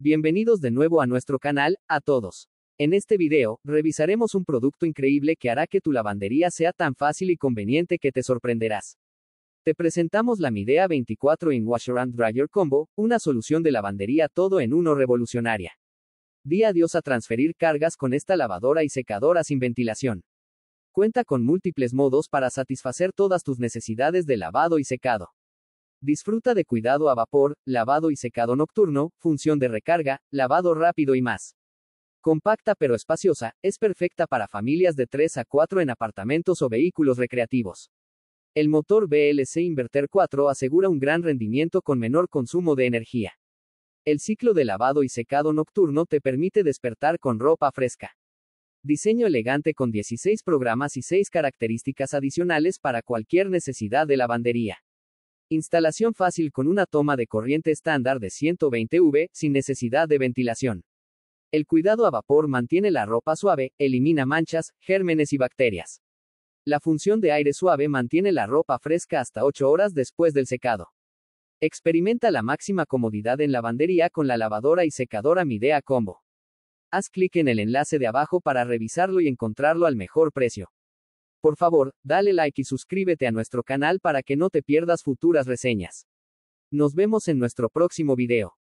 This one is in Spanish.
Bienvenidos de nuevo a nuestro canal, a todos. En este video, revisaremos un producto increíble que hará que tu lavandería sea tan fácil y conveniente que te sorprenderás. Te presentamos la Midea 24 in Washer and Dryer Combo, una solución de lavandería todo en uno revolucionaria. Di adiós a transferir cargas con esta lavadora y secadora sin ventilación. Cuenta con múltiples modos para satisfacer todas tus necesidades de lavado y secado. Disfruta de cuidado a vapor, lavado y secado nocturno, función de recarga, lavado rápido y más. Compacta pero espaciosa, es perfecta para familias de 3 a 4 en apartamentos o vehículos recreativos. El motor BLC Inverter 4 asegura un gran rendimiento con menor consumo de energía. El ciclo de lavado y secado nocturno te permite despertar con ropa fresca. Diseño elegante con 16 programas y 6 características adicionales para cualquier necesidad de lavandería. Instalación fácil con una toma de corriente estándar de 120 V, sin necesidad de ventilación. El cuidado a vapor mantiene la ropa suave, elimina manchas, gérmenes y bacterias. La función de aire suave mantiene la ropa fresca hasta 8 horas después del secado. Experimenta la máxima comodidad en lavandería con la lavadora y secadora Midea Combo. Haz clic en el enlace de abajo para revisarlo y encontrarlo al mejor precio. Por favor, dale like y suscríbete a nuestro canal para que no te pierdas futuras reseñas. Nos vemos en nuestro próximo video.